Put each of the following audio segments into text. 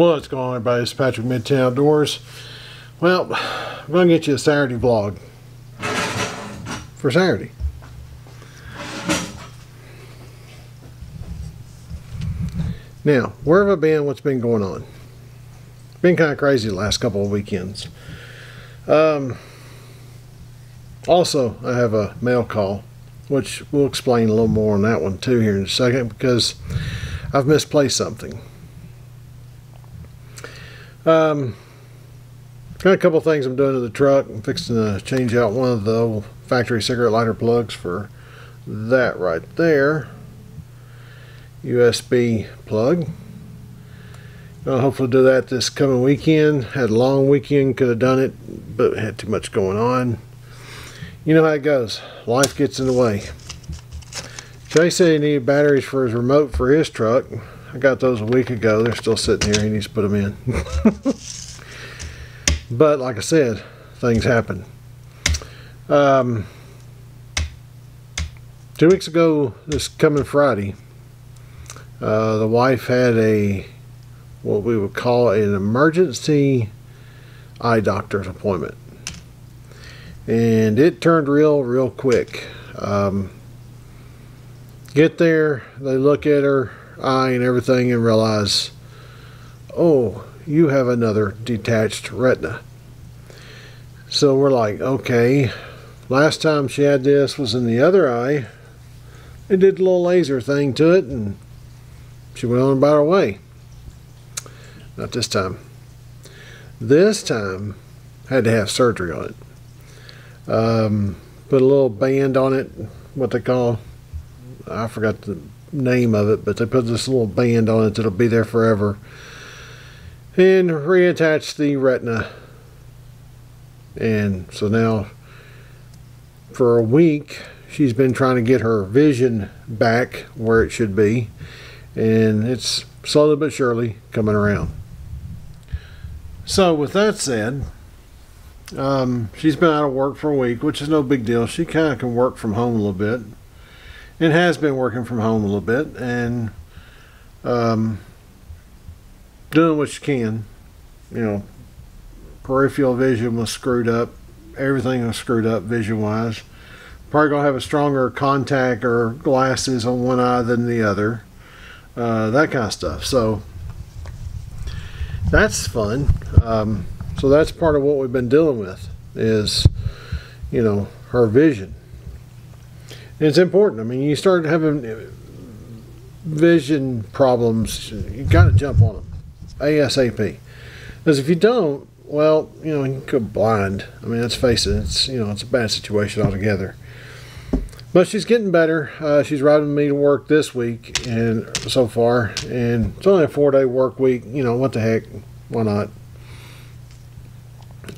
What's going on, everybody? It's Patrick Mid TN Outdoors. Well, I'm going to get you a Saturday vlog for Saturday. Now, where have I been? What's been going on? Been kind of crazy the last couple of weekends. Um, also, I have a mail call, which we'll explain a little more on that one too here in a second because I've misplaced something. Um, got a couple things I'm doing to the truck. I'm fixing to change out one of the old factory cigarette lighter plugs for that right there. USB plug. Gonna hopefully do that this coming weekend. Had a long weekend, could have done it, but had too much going on. You know how it goes. Life gets in the way. Jay said he needed batteries for his remote for his truck. I got those a week ago. They're still sitting here. He needs to put them in. but like I said, things happen. Um, two weeks ago, this coming Friday, uh, the wife had a what we would call an emergency eye doctor's appointment, and it turned real, real quick. Um, get there, they look at her eye and everything and realize, oh, you have another detached retina. So we're like, okay, last time she had this was in the other eye. They did a little laser thing to it and she went on about her way. Not this time. This time, had to have surgery on it. Um, put a little band on it, what they call, I forgot the name of it, but they put this little band on it that'll be there forever. And reattach the retina. And so now, for a week, she's been trying to get her vision back where it should be. And it's slowly but surely coming around. So, with that said, um, she's been out of work for a week, which is no big deal. She kind of can work from home a little bit and has been working from home a little bit and um, doing what you can. You know, peripheral vision was screwed up. Everything was screwed up vision wise. Probably gonna have a stronger contact or glasses on one eye than the other. Uh, that kind of stuff. So that's fun. Um, so that's part of what we've been dealing with is, you know, her vision. It's important. I mean, you start having vision problems, you got to jump on them ASAP. Because if you don't, well, you know, you go blind. I mean, let's face it, it's, you know, it's a bad situation altogether. But she's getting better. Uh, she's riding me to work this week and so far, and it's only a four-day work week. You know what the heck? Why not?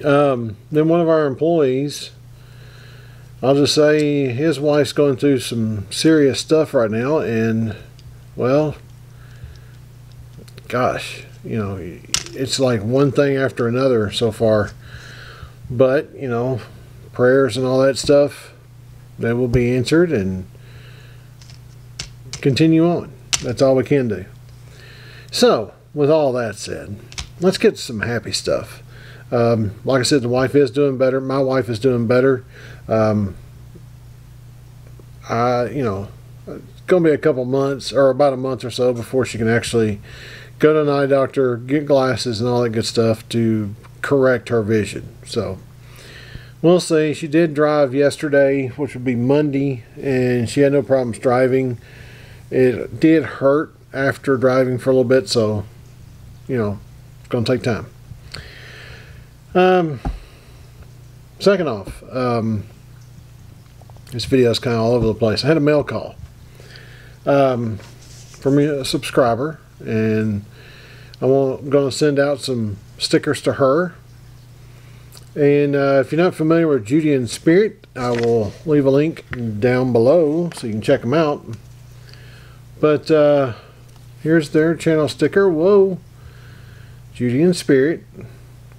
Um, then one of our employees, I'll just say his wife's going through some serious stuff right now, and well, gosh, you know, it's like one thing after another so far. But you know, prayers and all that stuff they will be answered and continue on. That's all we can do. So, with all that said, let's get some happy stuff. Um, like I said, the wife is doing better. My wife is doing better. Um, I, you know, it's going to be a couple months or about a month or so before she can actually go to an eye doctor, get glasses, and all that good stuff to correct her vision. So, We'll see. She did drive yesterday, which would be Monday, and she had no problems driving. It did hurt after driving for a little bit, so, you know, it's going to take time. Um, second off, um, this video is kind of all over the place. I had a mail call um, from a subscriber, and I'm going to send out some stickers to her and uh, if you're not familiar with Judy and Spirit, I will leave a link down below so you can check them out. But uh, here's their channel sticker. Whoa. Judy and Spirit.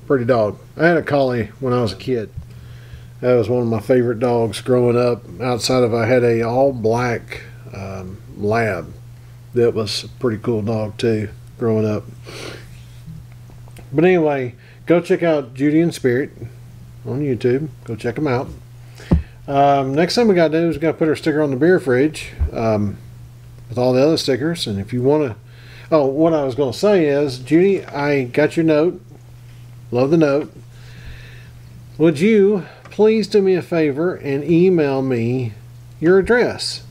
Pretty dog. I had a collie when I was a kid. That was one of my favorite dogs growing up. Outside of I had a all black um, lab. That was a pretty cool dog too growing up. But anyway, go check out Judy and Spirit on YouTube. Go check them out. Um, next thing we got to do is we got to put our sticker on the beer fridge um, with all the other stickers. And if you want to, oh, what I was going to say is, Judy, I got your note. Love the note. Would you please do me a favor and email me your address?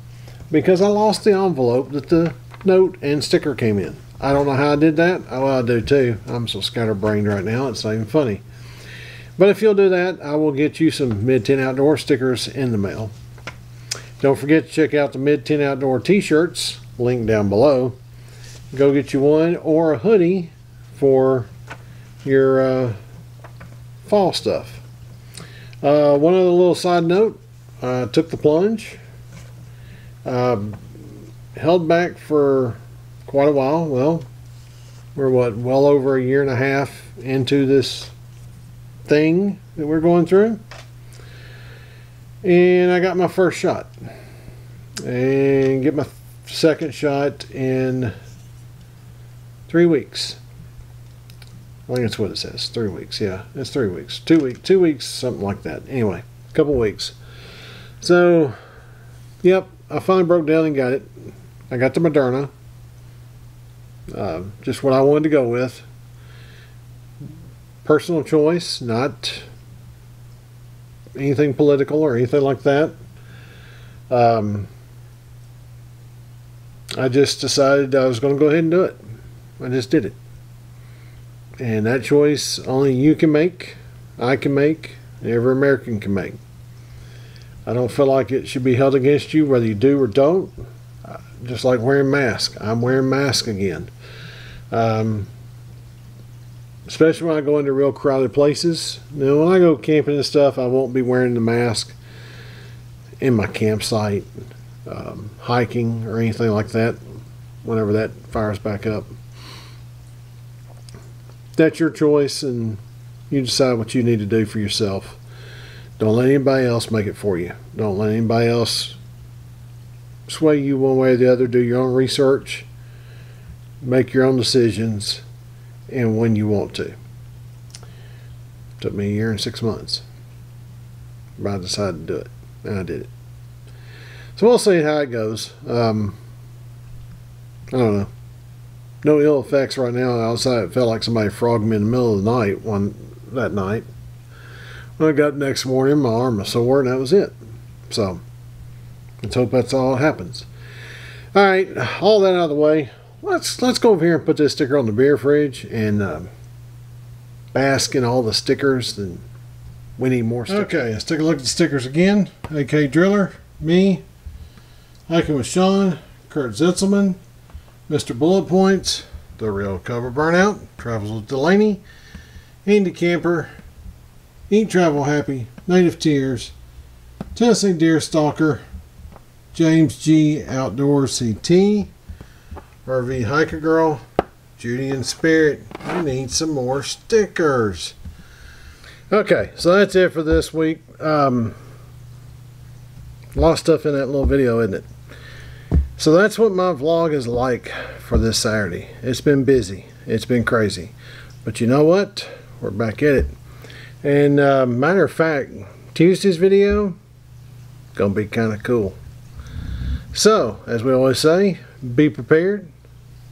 Because I lost the envelope that the note and sticker came in. I don't know how I did that. Oh, I do too. I'm so scatterbrained right now. It's not even funny. But if you'll do that, I will get you some Mid TN Outdoor stickers in the mail. Don't forget to check out the Mid TN Outdoor t-shirts, link down below. Go get you one or a hoodie for your uh, fall stuff. Uh, one other little side note, I took the plunge. Um, held back for quite a while. Well, we're what, well over a year and a half into this thing that we're going through. And I got my first shot. And get my second shot in three weeks. I think that's what it says. Three weeks. Yeah, it's three weeks. Two weeks. Two weeks, something like that. Anyway, a couple weeks. So, yep, I finally broke down and got it. I got the Moderna. Uh, just what I wanted to go with. Personal choice, not anything political or anything like that. Um, I just decided I was going to go ahead and do it. I just did it. And that choice only you can make, I can make, every American can make. I don't feel like it should be held against you whether you do or don't. Uh, just like wearing masks. I'm wearing mask again. Um, especially when I go into real crowded places. Now, when I go camping and stuff, I won't be wearing the mask in my campsite, um, hiking, or anything like that whenever that fires back up. That's your choice, and you decide what you need to do for yourself. Don't let anybody else make it for you. Don't let anybody else sway you one way or the other. Do your own research, make your own decisions, and when you want to. Took me a year and six months. But I decided to do it, and I did it. So we'll see how it goes. Um, I don't know. No ill effects right now. Outside, it felt like somebody frogged me in the middle of the night one that night. When I got next morning, my arm was sore, and that was it. So let's hope that's all that happens. All right, all that out of the way. Let's let's go over here and put this sticker on the beer fridge and um, bask in all the stickers. And we need more. Stickers. Okay, let's take a look at the stickers again. AK Driller, me, hiking with Sean, Kurt Zitzelman, Mr. Bullet Points, The Real Cover Burnout, Travels with Delaney, Andy Camper, Eat Travel Happy, Native Tears, Tennessee Deer Stalker, James G. Outdoor CT, RV Hiker Girl, Judy and Spirit. We need some more stickers. Okay, so that's it for this week. Um, a lot of stuff in that little video, isn't it? So that's what my vlog is like for this Saturday. It's been busy. It's been crazy. But you know what? We're back at it. And uh, matter of fact, Tuesday's video gonna be kind of cool. So, as we always say, be prepared.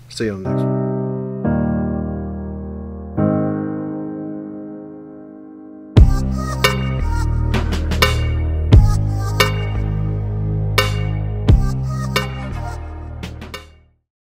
See you on the next one.